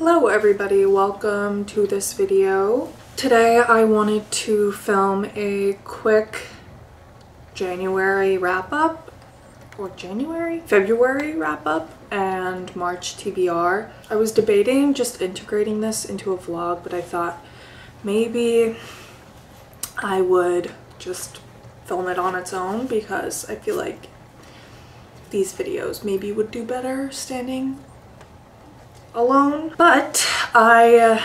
Hello everybody, welcome to this video. Today I wanted to film a quick January wrap-up or January? February wrap-up and March TBR. I was debating just integrating this into a vlog but I thought maybe I would just film it on its own because I feel like these videos maybe would do better standing alone. But I uh,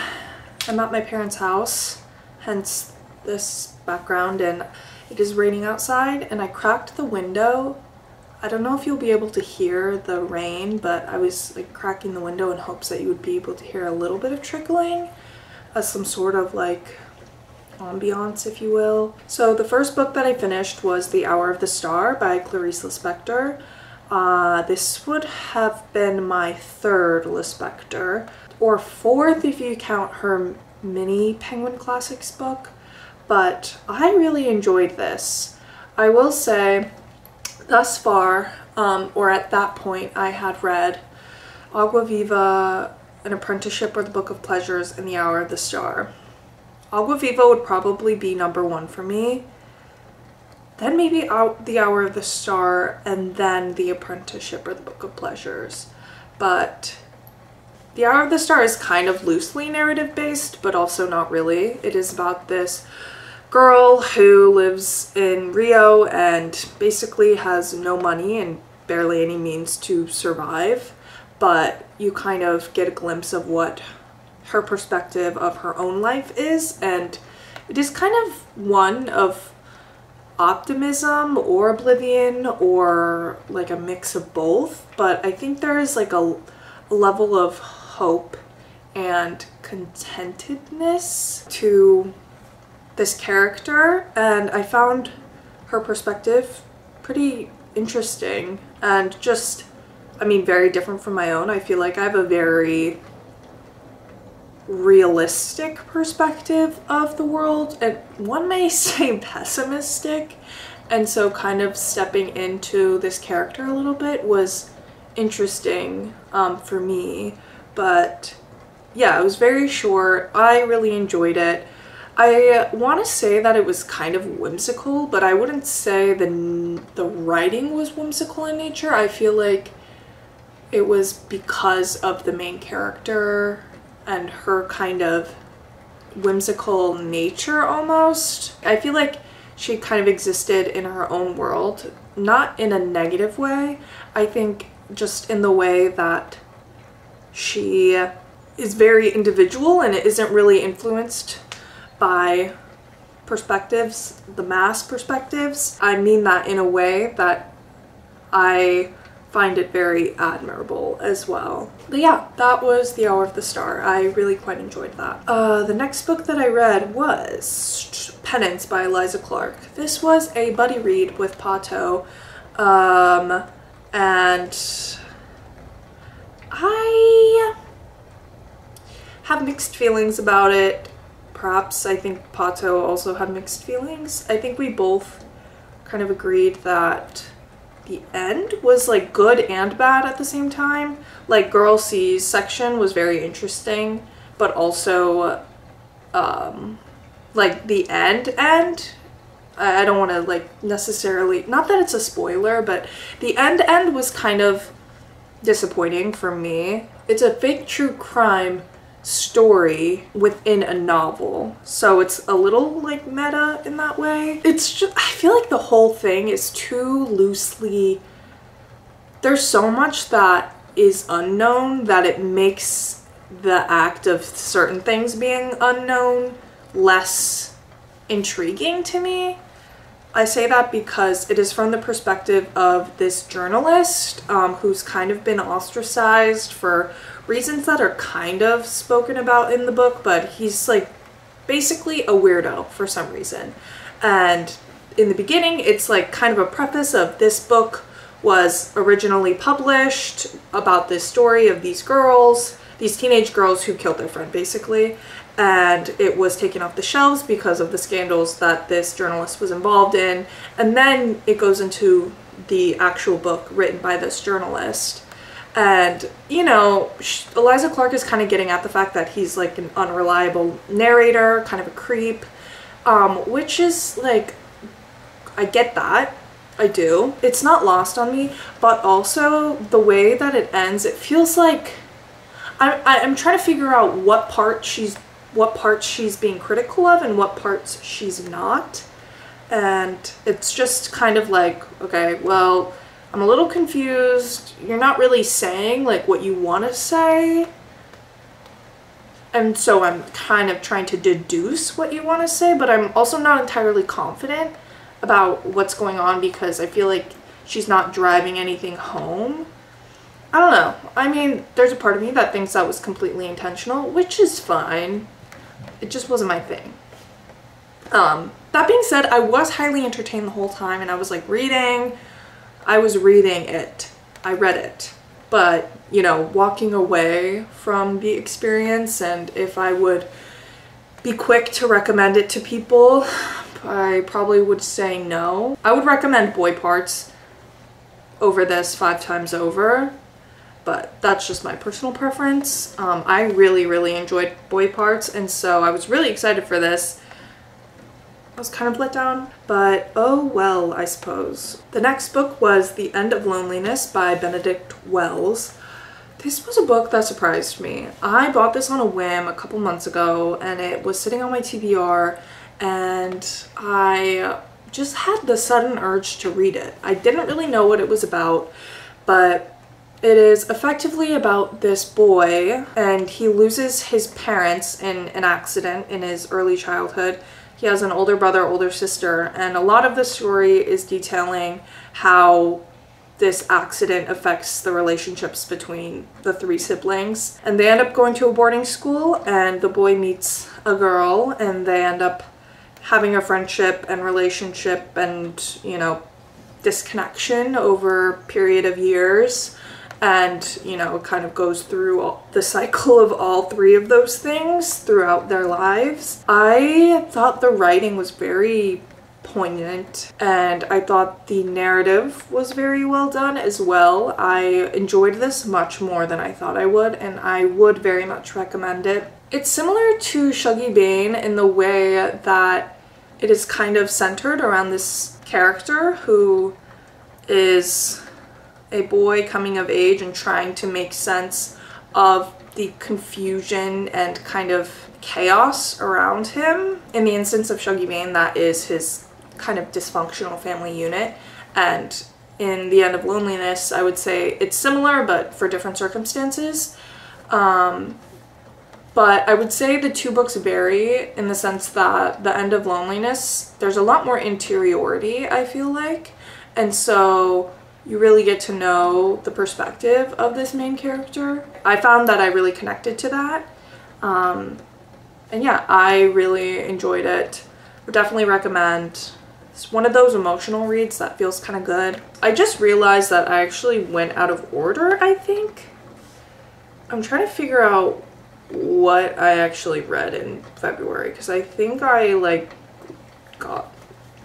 am at my parents' house, hence this background, and it is raining outside and I cracked the window. I don't know if you'll be able to hear the rain, but I was like cracking the window in hopes that you would be able to hear a little bit of trickling as some sort of like ambiance, if you will. So the first book that I finished was The Hour of the Star by Clarice Lispector. Uh, this would have been my third Lispector, or fourth if you count her mini Penguin Classics book, but I really enjoyed this. I will say, thus far, um, or at that point, I had read Agua Viva, An Apprenticeship or the Book of Pleasures, and The Hour of the Star. Agua Viva would probably be number one for me then maybe out the hour of the star and then the apprenticeship or the book of pleasures. But the hour of the star is kind of loosely narrative based but also not really. It is about this girl who lives in rio and basically has no money and barely any means to survive. But you kind of get a glimpse of what her perspective of her own life is and it is kind of one of optimism or oblivion or like a mix of both but I think there's like a, a level of hope and contentedness to this character and I found her perspective pretty interesting and just I mean very different from my own. I feel like I have a very realistic perspective of the world and one may say pessimistic. And so kind of stepping into this character a little bit was interesting um, for me. But yeah it was very short I really enjoyed it. I want to say that it was kind of whimsical but I wouldn't say the the writing was whimsical in nature. I feel like it was because of the main character and her kind of whimsical nature almost. I feel like she kind of existed in her own world, not in a negative way. I think just in the way that she is very individual and it isn't really influenced by perspectives, the mass perspectives. I mean that in a way that I find it very admirable as well. But yeah, that was The Hour of the Star. I really quite enjoyed that. Uh, the next book that I read was Penance by Eliza Clark. This was a buddy read with Pato, um, and I have mixed feelings about it. Perhaps I think Pato also had mixed feelings. I think we both kind of agreed that the end was like good and bad at the same time. Like Girl C's section was very interesting, but also um like the end end I don't want to like necessarily not that it's a spoiler, but the end end was kind of disappointing for me. It's a fake true crime story within a novel. So it's a little like meta in that way. It's just, I feel like the whole thing is too loosely, there's so much that is unknown that it makes the act of certain things being unknown less intriguing to me. I say that because it is from the perspective of this journalist um, who's kind of been ostracized for reasons that are kind of spoken about in the book, but he's like basically a weirdo for some reason. And in the beginning, it's like kind of a preface of this book was originally published about this story of these girls, these teenage girls who killed their friend basically. And it was taken off the shelves because of the scandals that this journalist was involved in. And then it goes into the actual book written by this journalist And, you know, Eliza Clark is kind of getting at the fact that he's like an unreliable narrator, kind of a creep, um, which is like, I get that. I do. It's not lost on me, but also the way that it ends, it feels like I, I'm trying to figure out what part she's what parts she's being critical of and what parts she's not. And it's just kind of like, okay, well, I'm a little confused. You're not really saying like what you want to say. And so I'm kind of trying to deduce what you want to say, but I'm also not entirely confident about what's going on because I feel like she's not driving anything home. I don't know. I mean, there's a part of me that thinks that was completely intentional, which is fine. It just wasn't my thing. Um, that being said, I was highly entertained the whole time and I was like reading. I was reading it. I read it. But, you know, walking away from the experience and if I would be quick to recommend it to people, I probably would say no. I would recommend Boy Parts over this five times over, but that's just my personal preference. Um, I really, really enjoyed Boy Parts, and so I was really excited for this. I was kind of let down, but oh well, I suppose. The next book was The End of Loneliness by Benedict Wells. This was a book that surprised me. I bought this on a whim a couple months ago and it was sitting on my TBR and I just had the sudden urge to read it. I didn't really know what it was about, but it is effectively about this boy and he loses his parents in an accident in his early childhood. He has an older brother, older sister, and a lot of the story is detailing how this accident affects the relationships between the three siblings. And they end up going to a boarding school and the boy meets a girl and they end up having a friendship and relationship and, you know, disconnection over period of years and you know it kind of goes through all, the cycle of all three of those things throughout their lives. I thought the writing was very poignant and i thought the narrative was very well done as well. I enjoyed this much more than i thought i would and i would very much recommend it. It's similar to shuggie bain in the way that it is kind of centered around this character who is a boy coming of age and trying to make sense of the confusion and kind of chaos around him. In the instance of Shuggie Bain, that is his kind of dysfunctional family unit. And in The End of Loneliness, I would say it's similar, but for different circumstances. Um, but I would say the two books vary in the sense that The End of Loneliness, there's a lot more interiority, I feel like. And so you really get to know the perspective of this main character. I found that I really connected to that. Um, and yeah, I really enjoyed it. Would definitely recommend. It's one of those emotional reads that feels kind of good. I just realized that I actually went out of order, I think. I'm trying to figure out what I actually read in February because I think I like got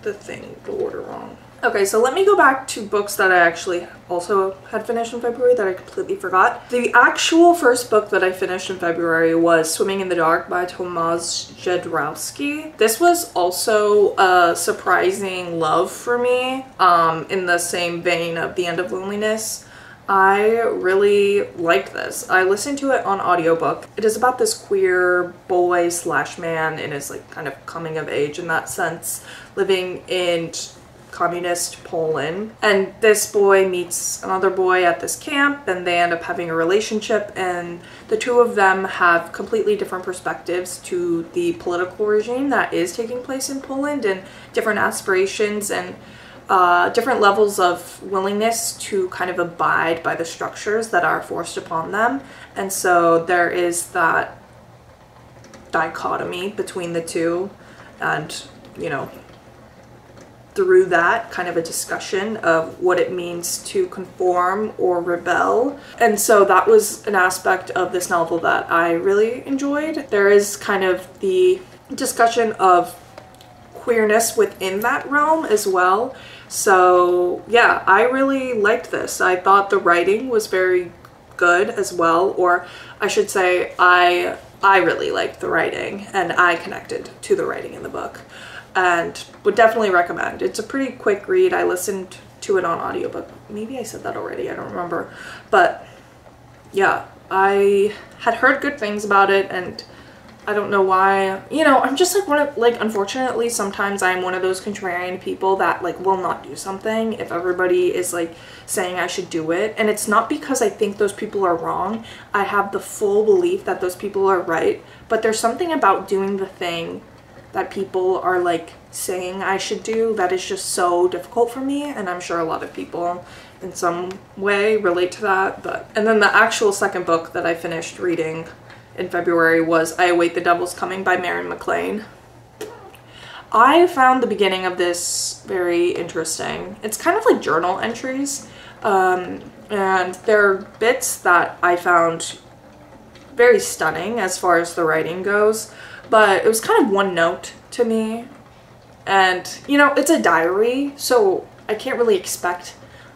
the thing, the order wrong. Okay, so let me go back to books that I actually also had finished in February that I completely forgot. The actual first book that I finished in February was Swimming in the Dark by Tomasz Jedrowski. This was also a surprising love for me um, in the same vein of The End of Loneliness. I really liked this. I listened to it on audiobook. It is about this queer boy slash man in his like kind of coming of age in that sense, living in communist Poland. And this boy meets another boy at this camp and they end up having a relationship and the two of them have completely different perspectives to the political regime that is taking place in Poland and different aspirations and uh, different levels of willingness to kind of abide by the structures that are forced upon them. And so there is that dichotomy between the two and, you know, through that kind of a discussion of what it means to conform or rebel. And so that was an aspect of this novel that I really enjoyed. There is kind of the discussion of queerness within that realm as well so yeah, I really liked this. I thought the writing was very good as well, or I should say I I really liked the writing and I connected to the writing in the book and would definitely recommend. It's a pretty quick read. I listened to it on audiobook. Maybe I said that already, I don't remember. But yeah, I had heard good things about it and I don't know why. You know, I'm just like one of like unfortunately sometimes I'm one of those contrarian people that like will not do something if everybody is like saying I should do it. And it's not because I think those people are wrong. I have the full belief that those people are right, but there's something about doing the thing that people are like saying I should do that is just so difficult for me and I'm sure a lot of people in some way relate to that but and then the actual second book that I finished reading in February was I Await the Devil's Coming by Mary MacLane. I found the beginning of this very interesting. It's kind of like journal entries um, and there are bits that I found very stunning as far as the writing goes but it was kind of one note to me. And, you know, it's a diary, so I can't really expect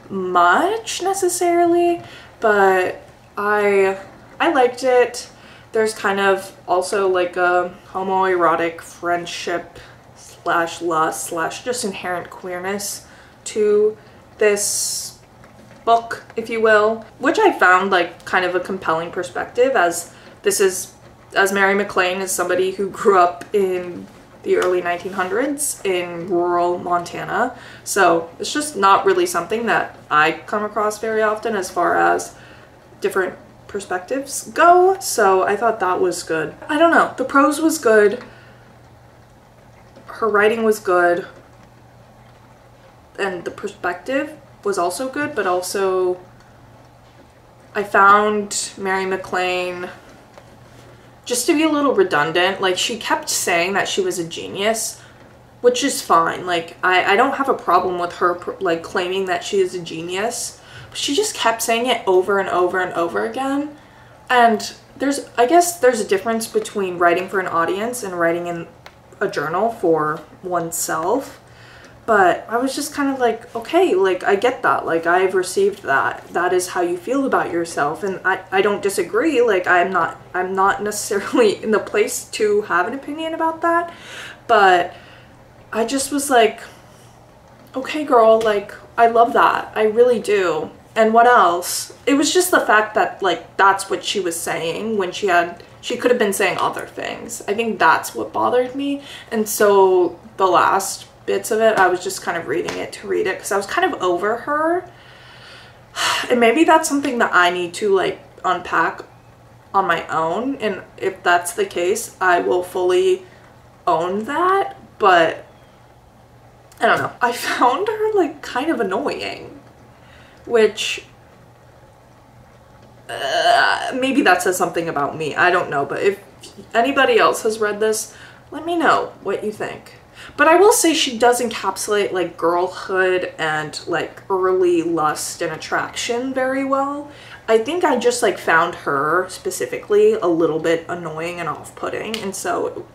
much necessarily, but I I liked it. There's kind of also like a homoerotic friendship slash lust slash just inherent queerness to this book, if you will, which I found like kind of a compelling perspective as this is as Mary MacLane is somebody who grew up in the early 1900s in rural Montana. So it's just not really something that I come across very often as far as different perspectives go. So I thought that was good. I don't know. The prose was good. Her writing was good. And the perspective was also good, but also I found Mary MacLane just to be a little redundant, like she kept saying that she was a genius, which is fine. Like I, I don't have a problem with her like claiming that she is a genius. But she just kept saying it over and over and over again. And there's I guess there's a difference between writing for an audience and writing in a journal for oneself but I was just kind of like, okay, like I get that. Like I've received that. That is how you feel about yourself and I, I don't disagree. Like I'm not I'm not necessarily in the place to have an opinion about that. But I just was like, okay girl, like I love that. I really do. And what else? It was just the fact that like that's what she was saying when she had she could have been saying other things. I think that's what bothered me. And so the last bits of it. I was just kind of reading it to read it because I was kind of over her. And maybe that's something that I need to like unpack on my own. And if that's the case, I will fully own that. But I don't know. I found her like kind of annoying, which uh, maybe that says something about me. I don't know. But if anybody else has read this, let me know what you think. But I will say she does encapsulate like girlhood and like early lust and attraction very well. I think I just like found her specifically a little bit annoying and off-putting and so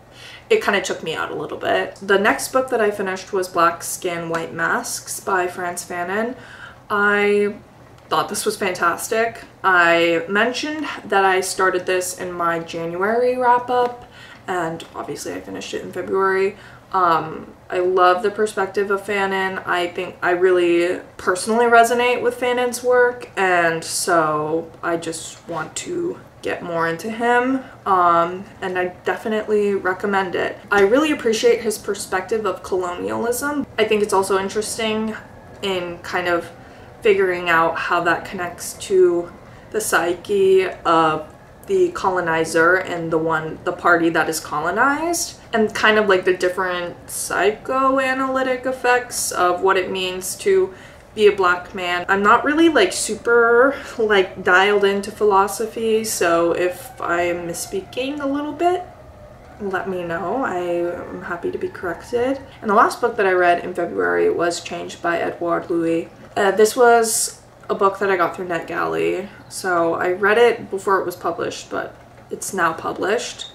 it kind of took me out a little bit. The next book that I finished was Black Skin, White Masks by Frantz Fanon. I thought this was fantastic. I mentioned that I started this in my January wrap-up and obviously I finished it in February. Um, I love the perspective of Fanon. I think I really personally resonate with Fanon's work and so I just want to get more into him um, and I definitely recommend it. I really appreciate his perspective of colonialism. I think it's also interesting in kind of figuring out how that connects to the psyche of the colonizer and the one the party that is colonized and kind of like the different psychoanalytic effects of what it means to be a black man. I'm not really like super like dialed into philosophy so if I'm misspeaking a little bit let me know. I am happy to be corrected. And the last book that I read in February was Changed by Edouard Louis. Uh, this was a book that I got through NetGalley. So I read it before it was published, but it's now published.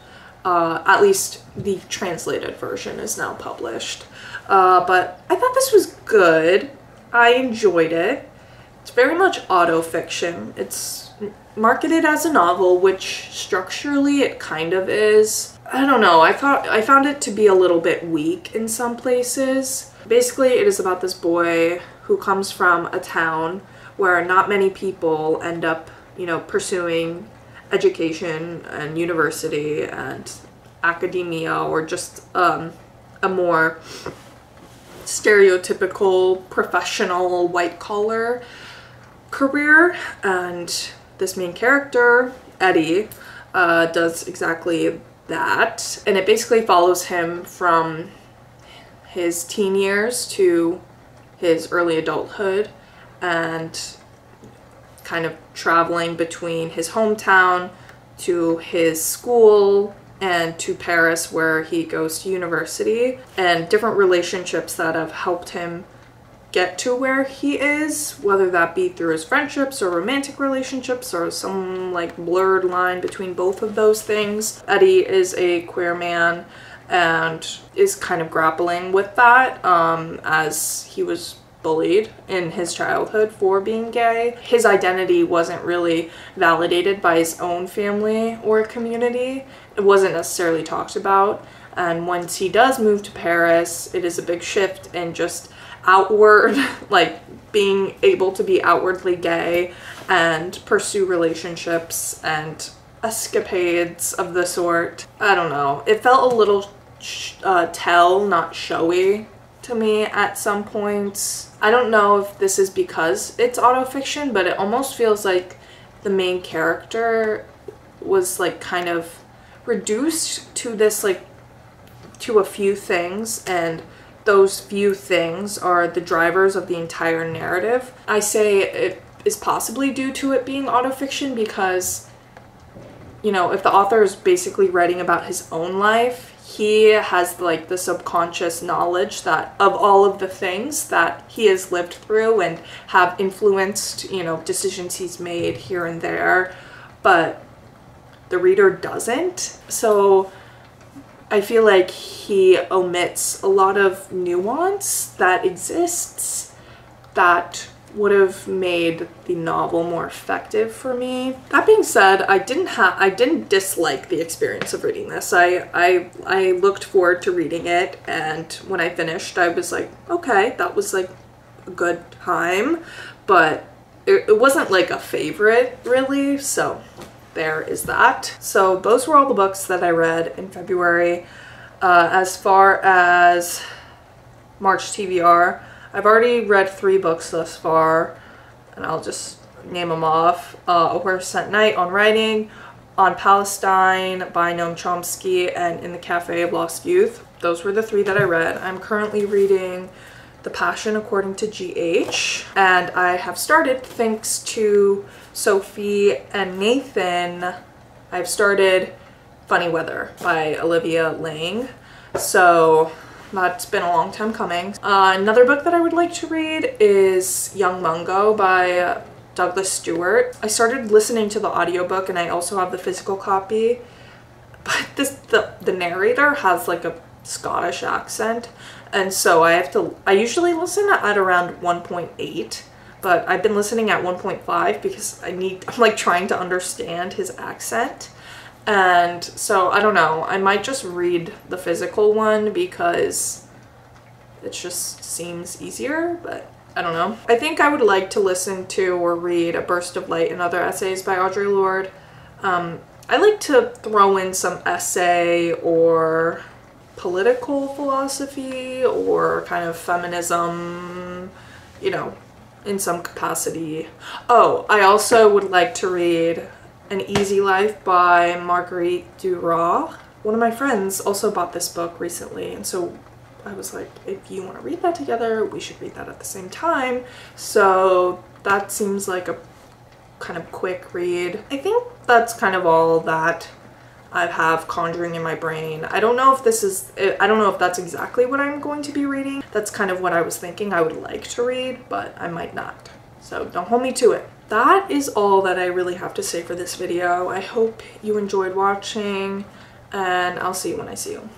Uh, at least the translated version is now published. Uh, but I thought this was good. I enjoyed it. It's very much auto fiction. It's marketed as a novel, which structurally it kind of is. I don't know, I thought I found it to be a little bit weak in some places. Basically, it is about this boy who comes from a town where not many people end up, you know, pursuing education and university and academia or just um, a more stereotypical professional white collar career. And this main character Eddie uh, does exactly that. And it basically follows him from his teen years to his early adulthood and kind of traveling between his hometown to his school and to Paris where he goes to university and different relationships that have helped him get to where he is, whether that be through his friendships or romantic relationships or some like blurred line between both of those things. Eddie is a queer man and is kind of grappling with that um, as he was bullied in his childhood for being gay. His identity wasn't really validated by his own family or community. It wasn't necessarily talked about. And once he does move to Paris, it is a big shift in just outward, like being able to be outwardly gay and pursue relationships and escapades of the sort. I don't know. It felt a little uh, tell, not showy to me at some points. I don't know if this is because it's autofiction, but it almost feels like the main character was like kind of reduced to this like to a few things and those few things are the drivers of the entire narrative. I say it is possibly due to it being autofiction because you know, if the author is basically writing about his own life, he has like the subconscious knowledge that of all of the things that he has lived through and have influenced you know decisions he's made here and there but the reader doesn't. So i feel like he omits a lot of nuance that exists that would have made the novel more effective for me. That being said, I didn't have I didn't dislike the experience of reading this. I I I looked forward to reading it and when I finished I was like, okay, that was like a good time, but it, it wasn't like a favorite really, so there is that. So those were all the books that I read in February. Uh, as far as March TBR, I've already read three books thus far, and I'll just name them off. Uh, A Horse at Night on Writing, On Palestine by Noam Chomsky, and In the Cafe of Lost Youth. Those were the three that I read. I'm currently reading The Passion According to G.H. And I have started, thanks to Sophie and Nathan, I've started Funny Weather by Olivia Laing. So that's been a long time coming. Uh, another book that I would like to read is Young Mungo by Douglas Stuart. I started listening to the audiobook and I also have the physical copy. But this the, the narrator has like a Scottish accent and so I have to I usually listen at around 1.8 but I've been listening at 1.5 because I need I'm like trying to understand his accent and so I don't know, I might just read the physical one because it just seems easier, but I don't know. I think I would like to listen to or read A Burst of Light and Other Essays by Audre Lorde. Um, I like to throw in some essay or political philosophy or kind of feminism, you know, in some capacity. Oh, I also would like to read an Easy Life by Marguerite Duras. One of my friends also bought this book recently and so I was like, if you want to read that together, we should read that at the same time. So that seems like a kind of quick read. I think that's kind of all that I have conjuring in my brain. I don't know if this is, I don't know if that's exactly what I'm going to be reading. That's kind of what I was thinking I would like to read, but I might not. So don't hold me to it that is all that I really have to say for this video. I hope you enjoyed watching and I'll see you when I see you.